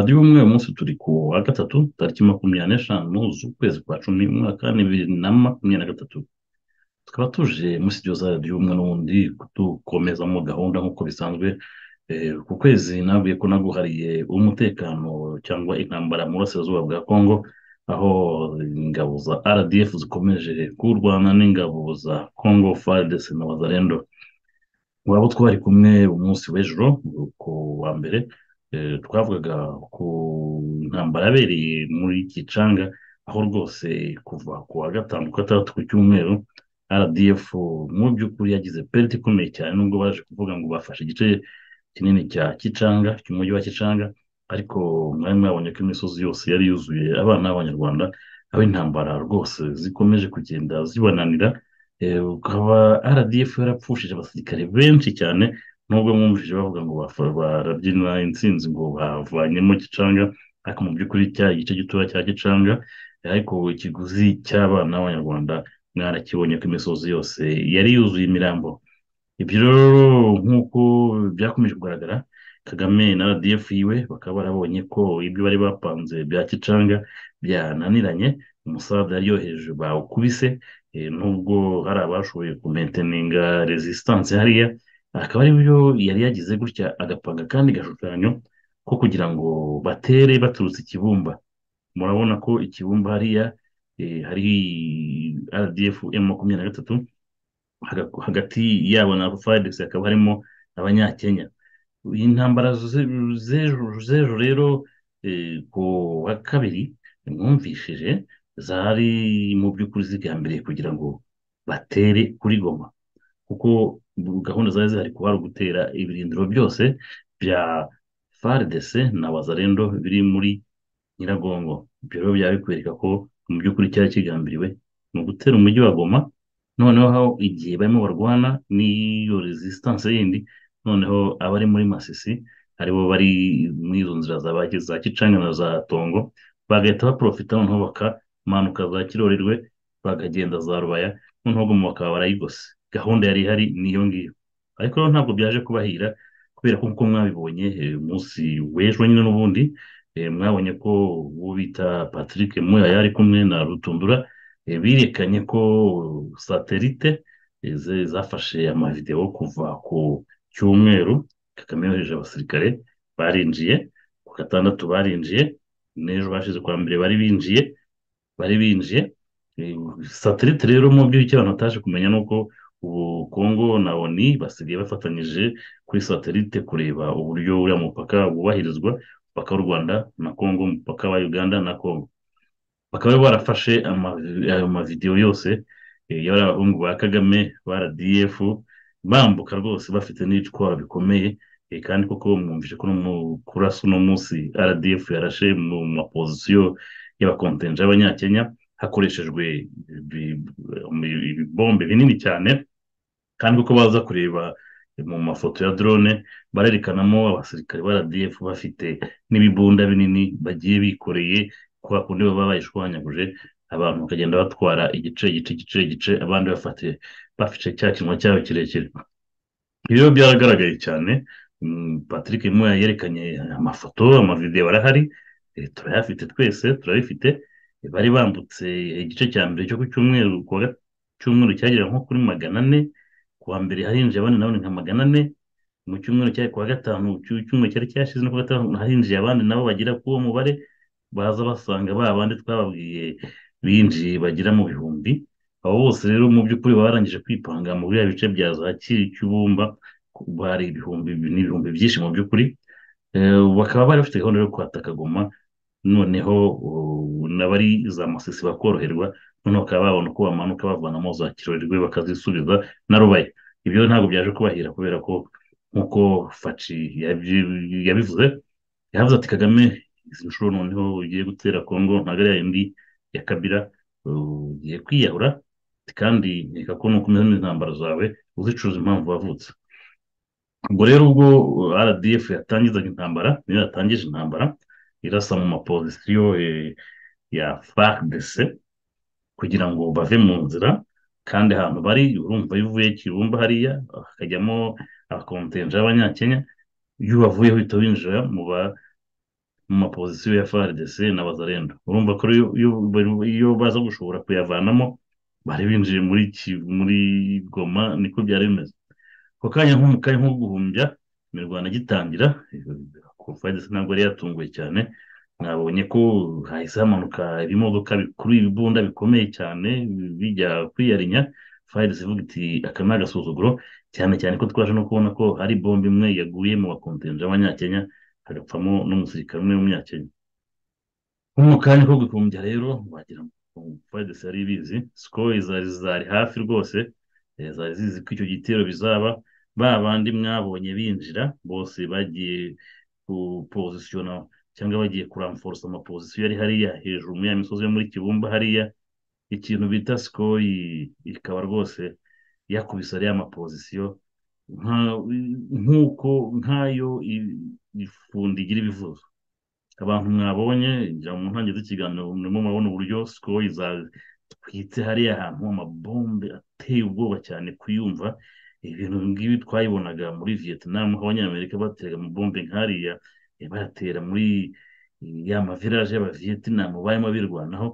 Radiyo umwe uyu munsi turi ku wa gatatu tariki makumyabiri n'eshanu z'ukwezi kwa cumi umwaka wa bibiri na makumyabiri na gatatu tukaba tuje muri za radiyo umwe n'ubundi dukomezamo gahunda nk'uko bisanzwe Eh, ku kwezi nabwiye ko naguhariye umutekano cyangwa intambara mu burasirazuba bwa kongo aho ingabo za rdf zikomeje kurwana n'ingabo za congo fardc na wazalendo waba twari kumwe umunsi w'ejo ku wa mbere eh, twavugaga ku ntambara yabereye muri gicanga aho rwose kuva ku wa gatanu gatandatu ku cyumweru rdf mu by'ukuri yagize perite ikomeye cyane nubwo baje kuvuga ngo bafashe igice kinini cya kicanga cy'umujyi wa kicanga ariko mwari mwabonye ko imisozi yose yari yuzuye abana b'abanyarwanda aho intambara rwose zikomeje kugenda zibananira Eh, ukaba rdf yarapfushije abasirikare benshi cyane nubwo mwumvise bavuga ngo barabyina intsinzi ngo bavanyemo gicanga ariko mu by'ukuri cya igice gitoya cya gicanga ariko ikiguzi cy'abana b'abanyarwanda mwarakibonye ko imisozi yose yari yuzuye imirambo. Ibyo rero nk'uko byakomeje kugaragara kagame na rdf yiwe bakaba barabonye ko ibyo bari bapanze bya kicanga byananiranye umusaza yari yohereje bawukubise eh, nubwo hari abashoboye kumenteninga resistance hariya akaba ari byo yari yagize gutya agapanga kandi gashushanyo ko kugira ngo batere baturutse ikibumba. Murabona ko ikibumba hariya eh, hari rdf m makumyabiri na gatatu haga- hagati yabo na FARDC hakaba harimo abanyakenya. Ze- z'ejo z'ejo rero eh, ku wa kabiri mwumvishije zari mu by'ukuri zigambiriye kugira ngo batere kuri goma. Kuko gahunda zari zihari kuba ari ugutera ibirindiro byose bya FARDC na wazalendo biri muri nyiragongo. Ibyo rero byaba bikwereka ko mu by'ukuri cyari kigambiriwe ni ugutera umujyi wa goma. Noneho igihe barimo barwana n'iyo resistance yindi noneho abari muri masisi ari bo bari muri izo nzira za kicanga na za tongo bagahita baprofita noneho bakamanuka za kirorerwe bakagenda za rubaya noneho bakaba barayigose. Gahunda yari ihari niyo ngiyo. Ariko rero ntabwo byaje kubahira kubera ko nk'uko mwabibonye eh, umunsi w'ejo nyine n'ubundi eh, mwabonye ko uwo bita patrick muya yari kumwe na rutundura eh, birekanye ko satelite zafashe amavideo kuva ku cyumweru kagame yohereje abasirikare barinjiye. Ku gatandatu barinjiye n'ejo hashize kwa mbere bari binjiye bari binjiye. Satelite rero mu byo icyo abantu bataje kumenya ni uko ubu kongo na oni basigaye bafatanyije kuri satelite kureba uburyo uriya mupaka wubahirizwa umupaka w'u rwanda na kongo umupaka wa uganda na kongo bakaba barafashe ama- ayo mavidewo yose eh, y'abari abahungu ba kagame ba rdf bambuka rwose bafite n'ibitwaro bikomeye eh, kandi koko mwumvise ko kurasa uno munsi rdf yarashe mu mapozisiyo y'abakontenja y'abanyakenya hakoreshejwe ibi- ibi- ibibombe binini cyane. Kandi uko baza kureba mu mafoto ya drone barerekanamo abasirikare ba RDF bafite n'ibibunda binini bagiye bikoreye kwa kundi baba bayishwanyaguje abantu bakagenda batwara igice igice igice igice abandi bafate bafite cya kinwa cyabo kirekire. Rero byaragaragaye cyane Mm, Patrick Muya yerekanye amafoto amavideo arahari eh, turayafite twese turabifite bari bambutse igice cya mbere cyo ku cyumweru cyagera nko kuri magana ane ku wa mbere harinjiye abandi nabo ni nka magana ane mu cyumweru cyari ku wa gatanu cy'u- cyumweru cyari cyashize no ku wa gatanu harinjiye abandi nabo bagera kuri uwo mubare baza basanga ba bandi twababwiye binjiye bagera mu bihumbi. Abo bose rero mu by'ukuri baba barangije kwipanga mu biriya bice bya za cy'ubumba bari ibihumbi n'ibihumbi byinshi mu by'ukuri. Eh, bakaba bari bafite gahunda yo kwataka Goma noneho n'abari za masisi bakoroherwa noneho bakaba babona uko bamanuka bavanamo za kirorirwe bakazisubiza na rubaye ibyo ntabwo byaje kubahira kubera ko nk'uko faci yabi- yabivuze yavuze ati kagame izi nshuro noneho ugiye gutera kongo ntabwo ari yindi ya kabira ugiye kwiyahura kandi nkeka ko nukomeza n'intambara zawe uzicuruza impamvu wavutse. Ubwo rero ubwo rdf yatangizaga intambara niyo yatangije intambara irasa mu mapozisiyo eh, ya FARDC kugira ngo bave mu nzira kandi ahantu bari urumva iyo uvuye Kibumba hariya hakajyamo abakontenja b'abanyakenya iyo ubavuyeho uhita winjira mu mapozisiyo ya FARDC na Bazalendo urumva ko iyo, baza gushobora kuyavanamo bari binjiye muri muri Goma niko byari bimeze. Ako kanya nko guhumbya imirwano igitangira FARDC ntabwo yari yatunguwe cyane. Mwabonye ko hahise hamanuka ibimodoka bikuru ibibunda bikomeye cyane bijya kwiyarinya. FARDC ivuga iti aka ni agasuzuguro. Cyane cyane ko twaje no kubona ko hari bombe imwe yaguye mu bakontenja b'abanyakenya hagapfamo n'umusirikare umwe w'umunyakenya. Nko mu kanya ko guhumbya rero wagira ngo FARDC yari ibizi. SCOI zari zari hafi rwose eh, zari zizi ko icyo gitero bizaba. Ba bandi mwabonye binjira bose bagiye kupozisiyona cyangwa bagiye kuramforosa amapozisiyo yari hariya hejuru muri ya misozi yo muri Kibumba hariya ikintu bita sikoyi ikaba rwose yakubise ariya mapozisiyo nk'uko nk'ayo ifundi igira ibivuzo. Abantu mwabonye mu ntangiriro z'ikiganiro murimo murabona uburyo sikoyi zatwitse hariya hantu amabombe ateye ubwoba cyane kuyumva ibintu ngibi twayibonaga muri vietnam aho abanyamerika bateraga amabombe nk'ariya eh, bayatera muri ya mavilaje y'abavietnam barimo birwanaho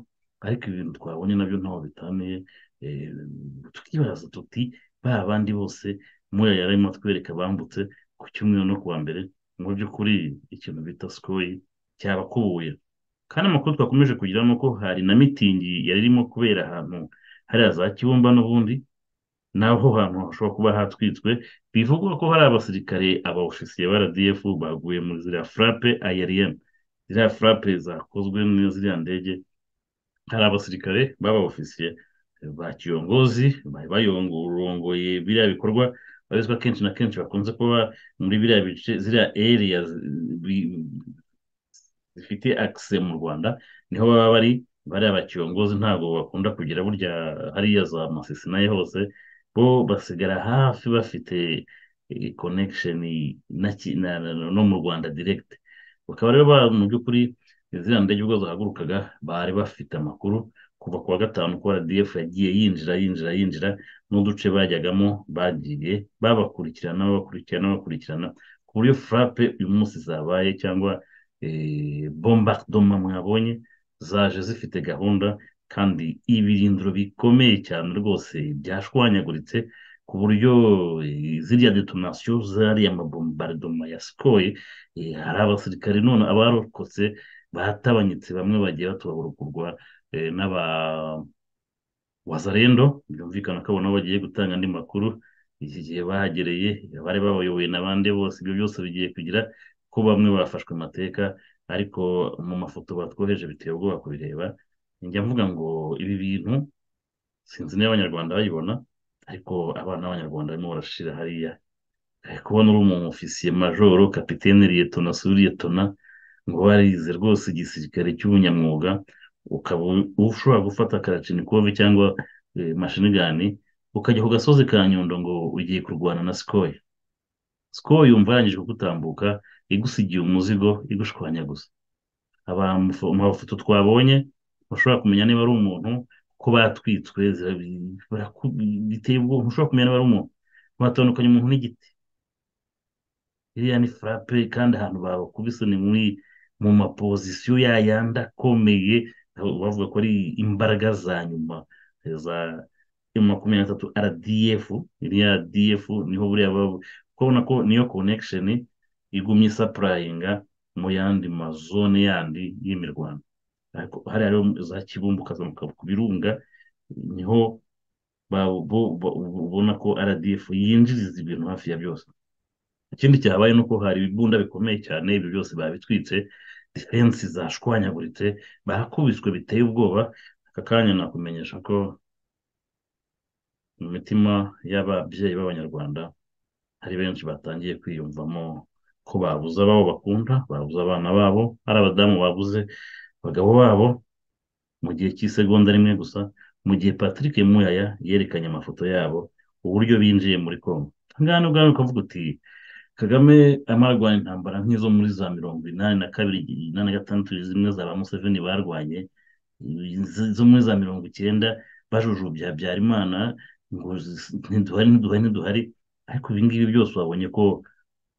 ariko ibintu twabonye na byo ntaho bitaniye. Eh, tukibaza tuti ba bandi bose muya yarimo atwereka bambutse ku cyumweru no kuwa mbere mu by'ukuri ikintu bita sikoyi cyabakubuye. Kandi amakuru twakomeje kugira ni uko hari na mitingi yari irimo kubera ahantu hariya za kibumba n'ubundi naho hantu hashobora kuba hatwitswe bivugwa ko hari abasirikare abawufisiye ba RDF baguye muri ziriya frappe aérienne ziriya frappe zakozwe muri ziriya ndege. Hari abasirikare b'abawufisiye ba kiyongozi bari bayorongoye biriya bikorwa babizwa kenshi na kenshi bakunze kuba muri biriya bice ziriya zi- zifite access mu Rwanda ni ho baba bari bariya bakiyongozi ntabwo bakunda kugira burya hariya za Masisi na yo hose bo basigara hafi bafite eh, na, na, no mu Rwanda direct. Bakaba rero mu by'ukuri ziriya ndege ubwo zahagurukaga bari bafite amakuru kuva ku wa gatanu ko RDF yagiye yinjira yinjira yinjira n'uduce bajyagamo bagiye babakurikirana babakurikirana babakurikirana ku buryo frappe uyu munsi zabaye cyangwa eh, bombardement mwabonye zaje zifite gahunda kandi ibirindiro bikomeye cyane rwose byashwanyaguritse ku buryo eh, ziriya detonation zariya mabombardement ya sikoye hari abasirikare none abarokotse batabanyitse bamwe bagiye batubaburukurwa eh, n'aba wazarendo. Byumvikana ko nabo bagiye gutanga andi makuru. Iki gihe bahagereye abari babayoboye n'abandi bose ibyo byose bigiye kugira ko bamwe bafashwe amateka ariko mu mafoto batwoheje biteye ubwoba kubireba njya mvuga ngo ibi bintu sinzi niba abanyarwanda bayibona ariko abana b'abanyarwanda barimo barashira hariya. Kubona uri umu ofisiye majoro kapitene liyetona suriyetona ngo warize rwose igisirikare cy'ubunyamwuga ukaba ushobora gufata karacinikove cyangwa eh, mashinigani ukajya ku gasozi ka nyundo ngo ugiye kurwana na sikoyi sikoyi yumva yarangije kugutambuka igusigiye umuzigo igushwanya gusa. Aba- mu mafoto twabonye bashobora kumenya niba ari umuntu ko batwitswe biteye ubwoba. Ntushobora kumenya niba ari umuntu. Batandukanya umuntu n'igiti. Iriya ni frappe kandi ahantu babakubise ni muri mu mapozisiyo yayandi akomeye bavuga ko ari imbaraga za nyuma za makumyabiri na tatu rdf iriya rdf ni ho buriya baba kubona ko niyo connection igumye isapurayinga mu yandi mazone yandi y'imirwano. Hariya rero za kibumbu ukazamuka ku birunga ni ho ubona ko rdf yinjiriza ibintu hafi ya byose. Ikindi cyabaye ni uko hari ibibunda bikomeye cyane ibyo byose babitwitse defense zashwanyaguritse bakubiswe biteye ubwoba aka kanya nakumenyesha ko mu mitima y'ababyeyi b'abanyarwanda hari benshi batangiye kwiyumvamo ko babuze ababo bakunda babuze abana babo hari abadamu babuze abagabo babo mu gihe cy'isegonda rimwe gusa mu gihe Patrick Muyaya yerekanye amafoto yabo uburyo binjiye muri Congo. Ngaha nubwo ukavuga uti Kagame arimo ararwanya intambara nk'izo muri za mirongo inani na kabiri inani na gatandatu zimwe za ba Museveni barwanye zo muri za mirongo icyenda bajujubya Habyarimana ngo ntiduhari ntiduhari ntiduhari. Ariko ibi ngibi byose wabonye ko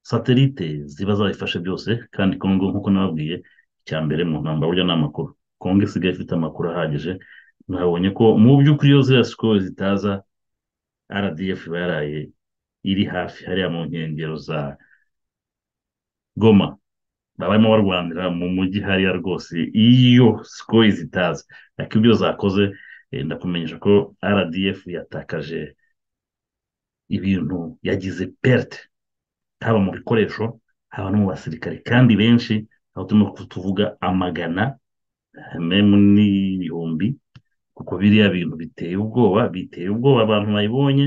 satelite ziba zabifashe byose kandi Congo nk'uko nababwiye icya mbere mu ntambara burya ni amakuru. Congo isigaye ifite amakuru ahagije. Mwabonye ko mu by'ukuri iyo ziriya sikoro zitaza RDF iba yaraye iri hafi hariya mu nkengero za Goma. Barimo barwanira mu mujyi hariya rwose. Iyo sikoro zitaza ariko ibyo zakoze ndakumenyesha ko RDF yatakaje ibintu yagize perte. Haba mu bikoresho haba no mu basirikare. Kandi benshi aho turimo tuvuga amagana memu n'ibihumbi kuko biriya bintu biteye ubwoba biteye ubwoba abantu bayibonye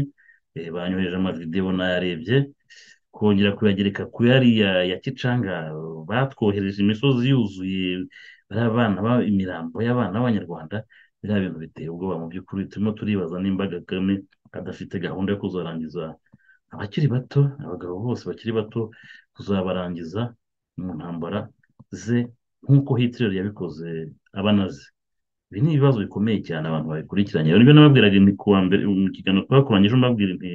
banyoheje amavidewo nayarebye kongera kuyagereka ku yariya ya kicanga batwohereje imisozi yuzuye imirambo y'abana b'abanyarwanda biriya bintu biteye ubwoba. Mu by'ukuri turimo turibaza nimba kagame adafite gahunda yo kuzarangiza abakiri bato abagabo bose bakiri bato kuzabarangiza mu ntambara ze nk'uko Hitler yabikoze abanazi ibi ni ibibazo bikomeye cyane abantu babikurikiranye. Nibyo nababwiraga mu kiganiro twakoranyije mbabwira nti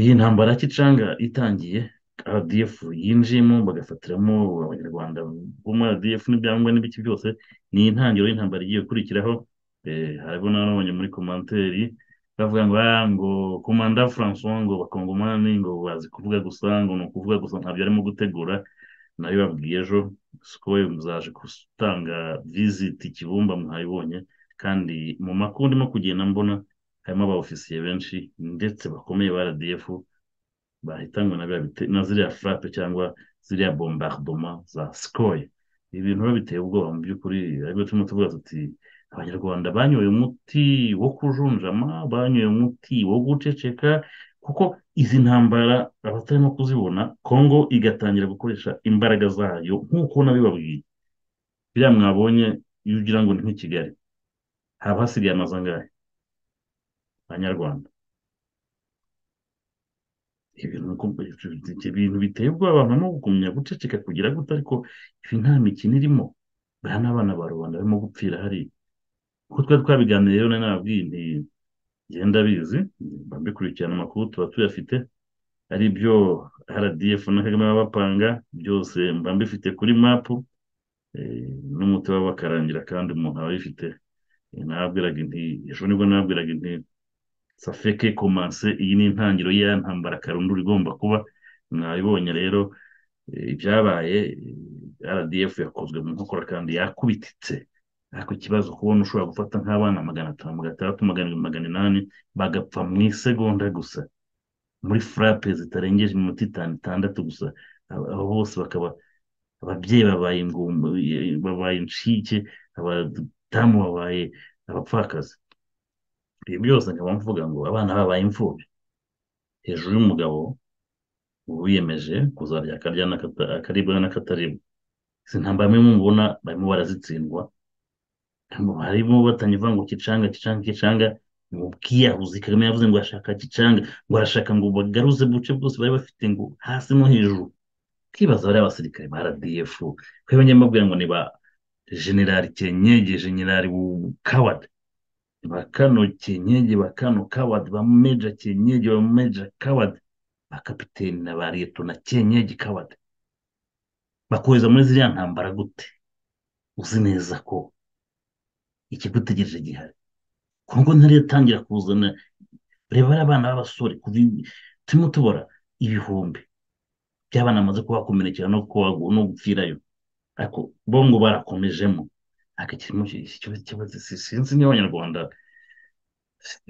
iyi ntambara kicanga itangiye RDF yinjiyemo bagafatiramo abanyarwanda bo muri RDF n'ibyangombwa n'ibiki byose ni intangiriro y'intambara igiye gukurikiraho. Hariho n'ababonye muri komanteri bavuga ngo ah ngo komanda François ngo bakongomani ngo bazi kuvuga gusa ngo ni ukuvuga gusa ntabyo arimo gutegura. Na yo babwiye ejo sikowe muzaje gutanga visiti kibumba mwayibonye kandi mu makuru ndimo kugenda mbona harimo aba ofisiye benshi ndetse bakomeye ba RDF bahitanywe na ziriya frappe cyangwa ziriya bombardement za sikowe ibi bintu biba biteye ubwoba mu by'ukuri ari byo turimo tuvuga tuti abanyarwanda banyoye umuti wo kujunjama banyoye umuti wo guceceka kuko izi ntambara abatarimo kuzibona kongo igatangira gukoresha imbaraga zayo nk'uko nabibabwiye biriya mwabonye iyo ugira ngo ni nk'i kigali haba hasigaye amazu angahe? Abanyarwanda ibintu biteye ubwoba abantu barimo kugumya guceceka kugira gute ariko ibi nta mikino irimo. Bariya n'abana ba rubanda barimo gupfira hariya. Kuko twari twabiganiriye rero nababwiye nti genda bizi babikurikirana amakuru tuba tuyafite ari byo RDF na Kagame baba bapanga byose mba mbifite kuri mapu n'umuti baba bakarangira kandi umuntu aba abifite. Nababwiraga inti ejo ni bwo nababwiraga inti safeke komanse iyi ni intangiriro ya ntambara karundura igomba kuba. Mwabibonye rero ibyabaye RDF yakozwe mu nkokora kandi yakubititse. Ariko ikibazo kubona ushobora gufata nk'abana magana atanu magana atandatu magana inani bagapfa mu isegonda gusa. Muri furape zitarengeje iminota itanu itandatu gusa. Abo bose bakaba ababyeyi babaye incike abadamu babaye abapfakazi. Ibi byose nkaba mvuga ngo abana babaye imfubyi. Hejuru y'umugabo wiyemeje kuzarya akarya akaribwa n'akataribwa izi ntambara mubona barimo barazitsindwa. Harimo batanye ivuga ngo kicanga kicanga kicanga mu bwiyahuzi kagame yavuze ngo arashaka kicanga ngo arashaka ngo bagaruze buce bwose bari bafite ngo hasi no hejuru. Twibaza bariya abasirikare ba RDF twebwe nyamubwira ngo ni ba generali kenyege generali kawad. Ba kano kenyege ba kano kawad ba meja kenyege ba meja kawad ba kapiteni na ba liyeto na kenyege kawad. Bakohereza muri ziriya ntambara gute? Uzi neza ko ikigutegereje gihari kongo ntari yatangira kuzana reba abana b'abasore turimo tubara ibihumbi. By'abana bamaze kubakomerekera no gupfirayo. Ariko bo ngo barakomejemo. Ariko kirimo ikibazo sinzi niba abanyarwanda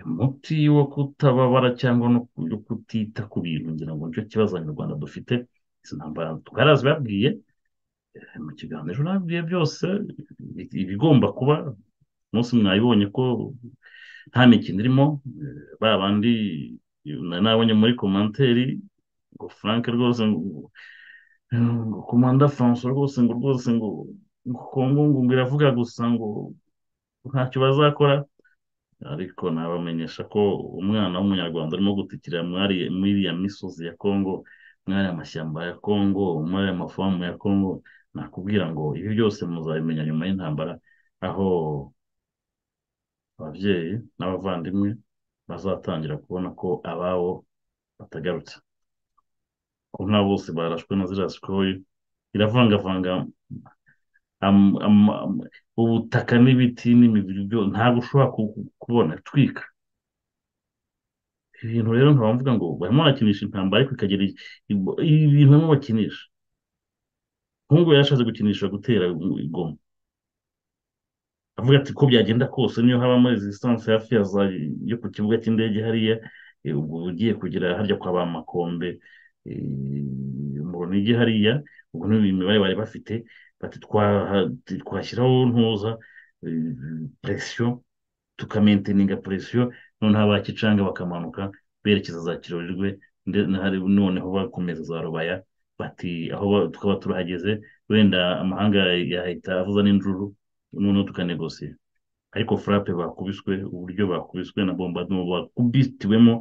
umuti wo kutababara cyangwa no kutita ku bintu ngira ngo ni cyo kibazo abanyarwanda dufite. Izi ntambara twarazibabwiye mu kiganiro nabwiye byose ibigomba kuba umunsi mwayibonye ko nta mikino irimo ba bandi nabonye muri komanteri ngo frank rwose ngo komanda francois rwose ngo rwose ngo kongo ngo iravuga gusa ngo ntacyo bazakora. Ariko nabamenyesha ko umwana w'umunyarwanda urimo gutikira muri iriya misozi ya kongo muri aya mashyamba ya kongo muri aya mafamu ya kongo nakubwira ngo ibi byose muzabimenya nyuma y'intambara aho ababyeyi n'abavandimwe bazatangira kubona ko ababo batagarutse. Ko nka bose barashwe na ziriya sikoyi iravangavanga ubutaka n'ibiti n'imibiri ntabwo ushobora kubona twika. Ibintu rero nkaba mvuga ngo barimo barakinisha intambara ariko ikagira ibintu barimo bakinisha. Nk'ubwo yarashatse gukinisha gutera igoma avuga ati ko byagenda kose niyo habamo resistance hafi yo ku kibuga cy'indege hariya ubwo ugiye kugera harya kwa ba makombe mu runigi hariya ubwo ni imibare bari bafite bati twashyiraho ntuza presiyo tukamenteninga presiyo noneho abakicanga bakamanuka berekeza za kirorirwe noneho bakomeza za rubaya bati aho tukaba turahageze wenda amahanga yahita avuza n'injuru noneho tukanegosiye ariko furape bakubiswe uburyo bakubiswe na bombardement bakubitiwemo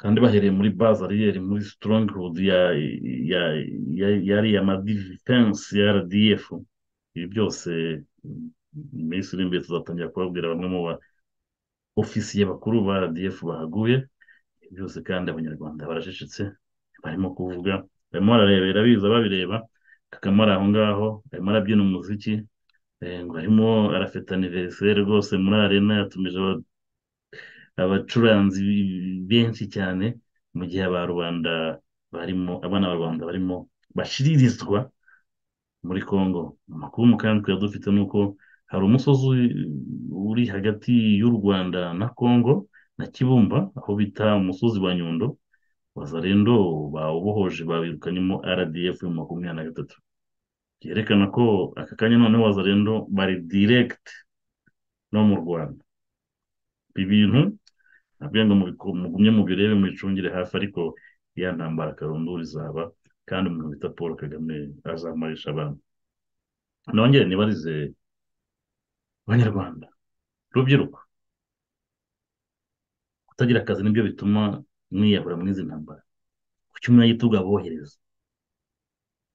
kandi bahereye muri bazariyeri muri stronghold ya yari ya madifense ya rdf ibi byose iminsi iri imbere tuzatangira kubabwira bamwe mu ba ofisiye bakuru ba rdf bahaguye. Byose kandi abanyarwanda baracecetse barimo kuvuga barimo bararebera biza babireba. Kagame ari aho ngaho arimo arabyina umuziki. Ngo arimo arafata aniveriseri rwose muri arena yatumije abacuranzi benshi cyane mu gihe aba rubanda barimo abana ba rwanda barimo bashiririzwa muri congo. Amakuru mu kandi twari dufite ni uko hari umusozi uri hagati y'u rwanda na congo na kibumba aho bita umusozi wa nyundo wazarendo bawubohoje bawirukanyemo rdf mu makumyabiri na gatatu. Byerekana ko aka kanya noneho wazarendo bari direct no mu rwanda. Ibi bintu nabwo ngo mugumye mubirebe mubicungire hafi ariko ya ntambara karundura izaba kandi umuntu bita paul kagame azamarisha abantu. Nongere nibarize abanyarwanda rubyiruko. Kutagira akazi ni byo bituma mwiyahura muri izi ntambara. Kuki mwayituga abohereza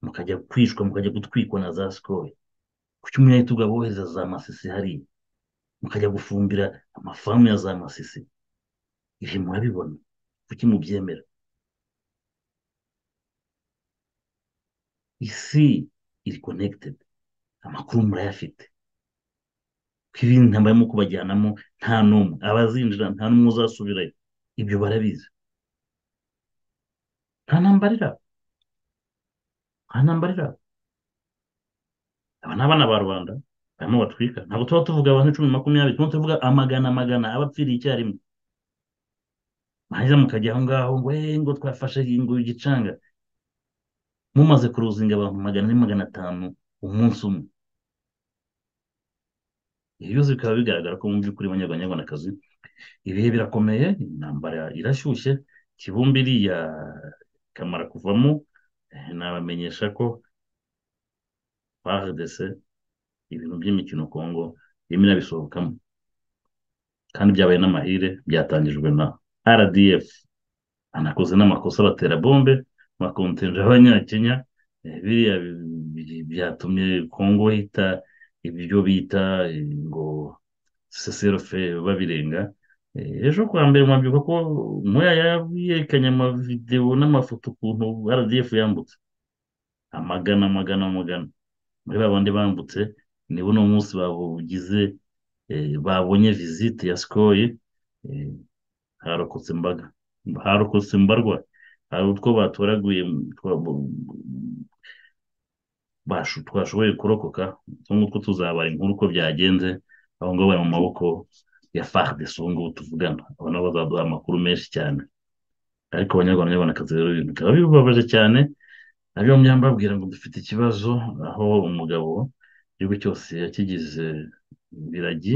mukajya kwicwa mukajya gutwikwa na za sikoro. Kuki mwayituga abohereza za masisi hariya? Mukajya gufumbira amafamu ya za masisi? Ibi murabibona. Kuki mubyemera? Isi iri konekitedi amakuru murayafite. Ibindi ntambara arimo kubajyanamo nta n'umwe? Abazinjira nta n'umwe uzasubirayo. Ibyo barabizi. Nta ntambara iraba nta ntambara iraba aba ni abana ba rubanda barimo batwika. Ntabwo tuba tuvuga abantu icumi makumyabiri tuba tuvuga amagana amagana abapfiriye icyarimwe. Mwaza mukajya aho ngaho ngo ngo twafashe ngo igicanga. Mumaze kuruzinga abantu magana ane magana atanu umunsi umwe. Ibi byose bikaba bigaragara ko mu by'ukuri abanyarwandakazi ibihe birakomeye intambara irashyushye kibumbi iriya kamara kuvamo nabamenyesha ko bahedese ibintu by'imikino kongo irimo irabisohokamo. Kandi byabaye n'amahire byatangijwe na rdf anakoze n'amakosa batera bombe bakontinja abanyakenya. Biriya byatumye kongo hita ibyo bita ngo seserofe babirenga. Ejo kwa mbere mwabyibuka ko muya yerekanye amavidewo n'amafoto ukuntu rdf yambutse. Amagana amagana amagana. Muri ba bandi bambutse nibo uno munsi bawugize babonye visite ya sikoyi harokotse imbaga harokotse imbarwa hari utwo batoraguye twashoboye kurokoka nk'utwo tuzabara inkuru uko byagenze aho ngaho bari mu maboko ya FARDC ubu ngubu tuvugana. Abo nabo bazaduha amakuru menshi cyane. Ariko abanyarwanda n'abanyarwandakazi rero ibintu bikaba bibabaje cyane. Ariyo myambabwira ngo dufite ikibazo aho umugabo igihugu cyose yakigize ibiragi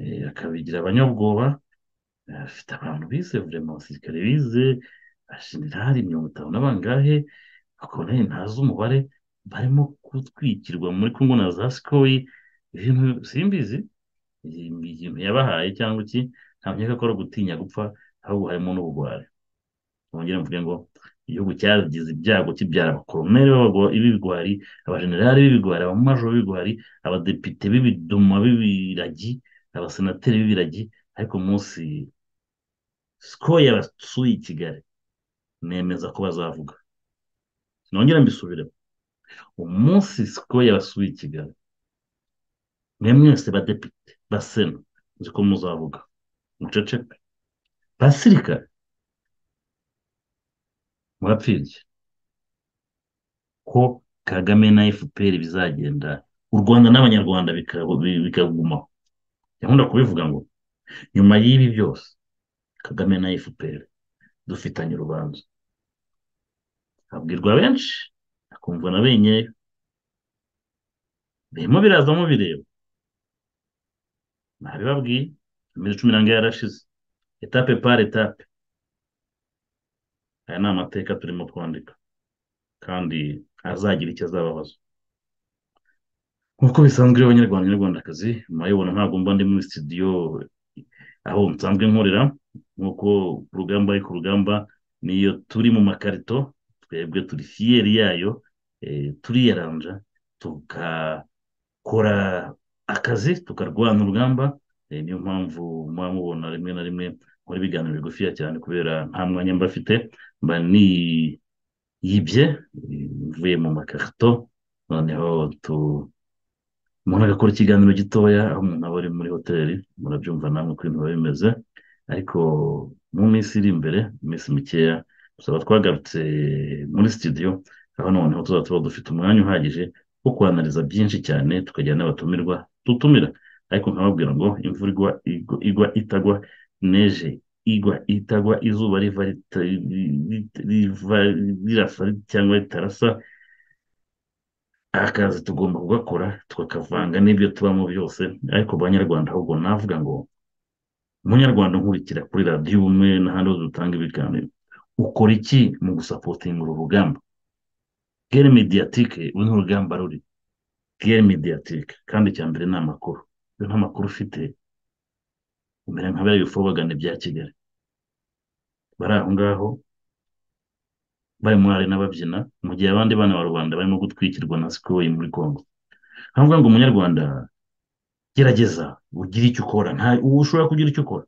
eh, akabigira abanyabwoba. Afite abantu bize vurema abasirikare bize abajenerali mirongo itanu na bangahe akabona ntazi umubare. Barimo gutwikirwa muri Kongo na za Sikoyi ibintu simbizi. Yabahaye cyangwa iki? Ntabwo nkeka ko ari ugutinya gupfa ahubwo harimo n'ubugwari bongere mvuge ngo igihugu cyagize ibyago kibyara abakoloneli b'ibigwari abajenerali b'ibigwari abamajoro b'ibigwari abadepite b'ibiduma b'ibiragi abasenateri b'ibiragi. Ariko umunsi siko yabasuye i kigali. Nemeza ko bazavuga. Nongera mbisubiremo. Umunsi siko yabasuye i kigali mwe mwese badepite. Basena nzi ko muzavuga muceceke basirikare murapfirye ko kagame na fpr bizagenda u rwanda n'abanyarwanda bikagumaho nkunda kubivuga ngo nyuma y'ibi byose kagame na fpr dufitanye urubanza abwirwa benshi akumva na benyeyo birimo birazamo bireba ntabibabwiye iminsi cumi n'angahe yarashize. Etape par etape. Aya ni amateka turimo kwandika. Kandi azagira icyo azababaza. Nk'uko bisanzwe rero abanyarwanda n'abanyarwandakazi murabibona ntabwo mba ndi muri studio aho nsanzwe nkorera nk'uko ku rugamba ari ku rugamba niyo turi mu makarito twebwe turi fiyeri yayo turiyaranja tugakora akazi tukarwana urugamba niyo mpamvu muba mubona rimwe na rimwe nkora ibiganiro bigufiya cyane kubera nta mwanya mba afite mba niyibye mvuye mu makarito noneho umuntu agakora ikiganiro gitoya aho umuntu aba ari muri hoteli murabyumva namwe uko ibintu biba bimeze. Ariko mu minsi iri imbere iminsi mikeya tuzaba twagarutse muri studio aho noneho tuzaba tuba dufite umwanya uhagije wo kwanariza byinshi cyane tukagira n'abatumirwa dutumira ariko nkababwira ngo imvura igwa igwa itagwa neje igwa itagwa izuba riva rirasa cyangwa ritarasa akazi tugomba kugakora tukakavanga n'ibyo tubamo byose. Ariko banyarwanda ahubwo navuga ngo umunyarwanda nkurikira kuri radiyo ubumwe n'ahandi hose dutanga ibiganiro. Ukora iki mu gusapotinga uru rugamba? Gere mediyatike uru ni urugamba ruri. Gere mediyatike kandi icya mbere ni amakuru. Iyo nta makuru ufite umera nka bariya bifobagane bya kigali. Bari aho ngaho bari muri n'ababyina mu gihe abandi bana ba rubanda barimo gutwikirwa na sikoyi muri congo. Nkavuga ngo umunyarwanda gerageza ugire icyo ukora. Nta ushobora kugira icyo ukora.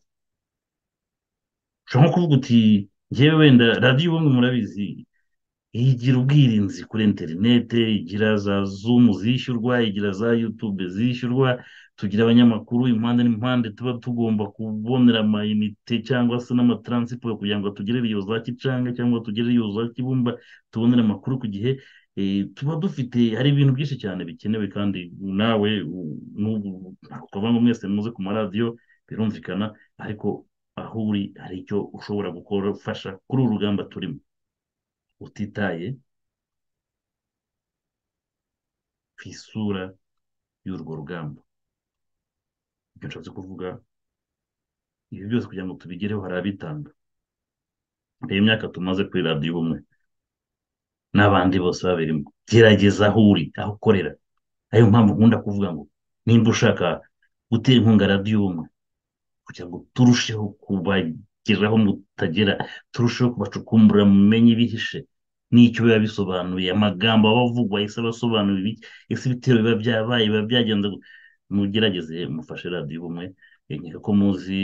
Ushobora nko kuvuga uti ngewe wenda radiyo ubumwe murabizi igira ubwirinzi kuri interinete igira za zumu zishyurwa igira za yutube zishyurwa tugira abanyamakuru impande n'impande tuba tugomba kubonera amayinite cyangwa se n'amataransiporo kugira ngo tugerere iyo za kicanga cyangwa tugerere iyo za kibumba tubonere amakuru ku gihe tuba dufite hari ibintu byinshi cyane bikenewe kandi nawe tuvuga ngo mwese muze ku maradiyo birumvikana ariko aho uri hari icyo ushobora gukora ufasha kuri uru rugamba turimo. Utitaye ku isura y'urwo rugamba ibyo nshatse kuvuga ibi byose kugira ngo tubigereho hari abitanga reba imyaka tumaze kuri radiyo ubumwe n'abandi bose babirimo gerageza aho uri aho ukorera ariyo mpamvu nkunda kuvuga ngo nimba ushaka gutera inkunga radiyo ubumwe kugira ngo turusheho kubageraho mutagera turusheho kubacukumbura mumenye ibihishe n'icyo biba bisobanuye amagambo aba avugwa ese abasobanuye ibiki? Ese ibitero biba byabaye biba byagenze mugerageze mufashe radiyo ubumwe nkeka ko muzi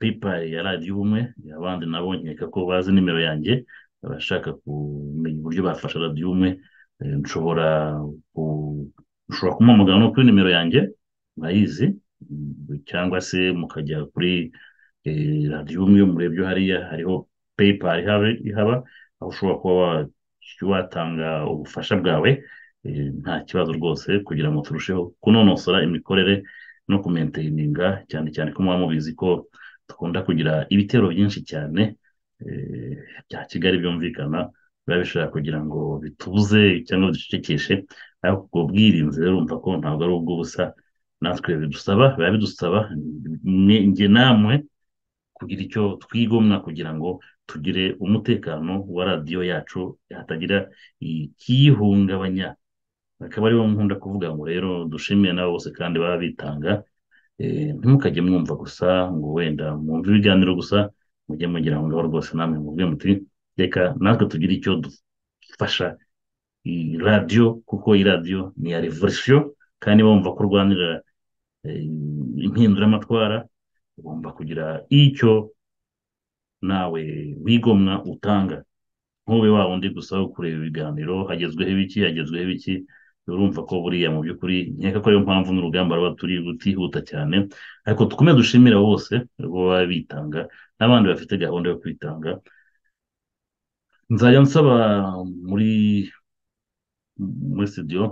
paypal ya radiyo ubumwe abandi nabo nkeka ko bazi nimero yanjye. Abashaka kumenya uburyo bafasha radiyo ubumwe nshobora ushobora kumuhamagara no kuri nimero yanjye murayizi. Cyangwa se mukajya kuri radiyo ubumwe murebye hariya hariho paypal ihaba aho ushobora kuba watanga ubufasha bwawe nta kibazo rwose kugira ngo turusheho kunonosora imikorere no kumenteyininga cyane cyane ko muba mubizi ko dukunda kugira ibitero byinshi cyane eh, bya kigali byumvikana biba bishaka kugira ngo bitubuze cyangwa biducecekeshe ariko ubwo bwirinzi rero urumva ko ntabwo ari ubw'ubusa natwe bidusaba biba bidusaba namwe kugira icyo twigomwa kugira ngo tugire umutekano wa radiyo yacu hatagira ikiyihungabanya. Akaba ari wo nkunda kuvuga ngo rero dushimiye nabo bose kandi baba bitanga Eh, ntimukajye mwumva gusa ngo wenda mwumve ibiganiro gusa mujye mugira ngo ngaho rwose namwe muvuge muti reka natwe tugire icyo dufasha. Iyi radiyo kuko iyi radiyo ni iya revolisiyo kandi bumva ko urwanira eh, impinduramatwara ugomba kugira icyo nawe wigomwa utanga. Nk'ube wa wundi gusa wo kureba ibiganiro hagezweho ibiki hagezweho ibiki urumva ko buriya mu by'ukuri nkeka ko ariyo mpamvu n'urugamba ruba turi rutihuta cyane. Ariko dukomeze dushimira bose baba bitanga n'abandi bafite gahunda yo kwitanga. Nzajya nsaba muri muri studio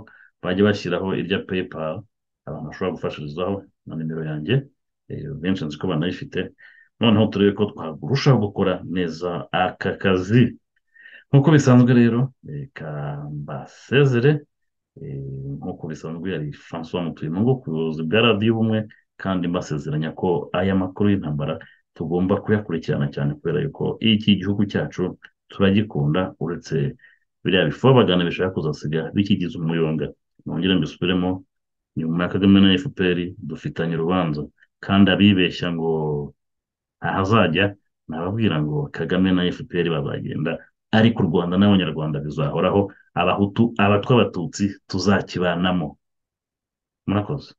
bajya bashyiraho irya paypal abantu bashobora gufashirizaho na nimero yanjye. Benshi nzi ko banayifite noneho turebe ko twarushaho gukora neza aka kazi nk'uko bisanzwe rero reka mbasezere nk'uko bisanzwe yari francois mutuyemungu ku buyobozi bwa radiyo ubumwe kandi mbasezeranya ko aya makuru y'intambara tugomba kuyakurikirana cyane kubera yuko iki gihugu cyacu turagikunda uretse biriya bifobagana bishaka kuzasiga bikigize umuyonga nongere mbisubiremo nyuma ya kagame na fpr dufitanye urubanza. Kandi abibeshya ngo ahazajya nababwira ngo kagame na fpr bazagenda ariko u rwanda n'abanyarwanda bizahoraho abahutu abatwa abatutsi tuzakibanamo murakoze.